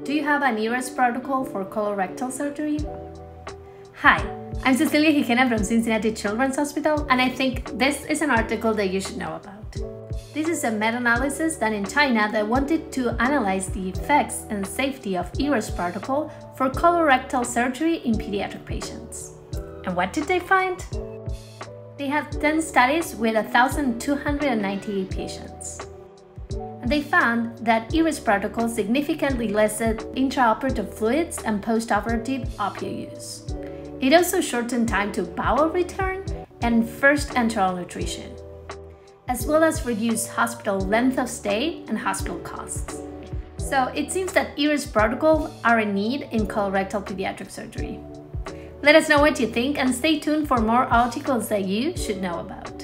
Do you have an ERAS protocol for colorectal surgery? Hi, I'm Cecilia Gigena from Cincinnati Children's Hospital, and I think this is an article that you should know about. This is a meta-analysis done in China that wanted to analyze the effects and safety of ERAS protocol for colorectal surgery in pediatric patients. And what did they find? They had 10 studies with 1,298 patients they found that ERAS protocol significantly lessened intraoperative fluids and postoperative opioid use. It also shortened time to bowel return and first enteral nutrition, as well as reduced hospital length of stay and hospital costs. So it seems that ERAS protocols are in need in colorectal pediatric surgery. Let us know what you think and stay tuned for more articles that you should know about.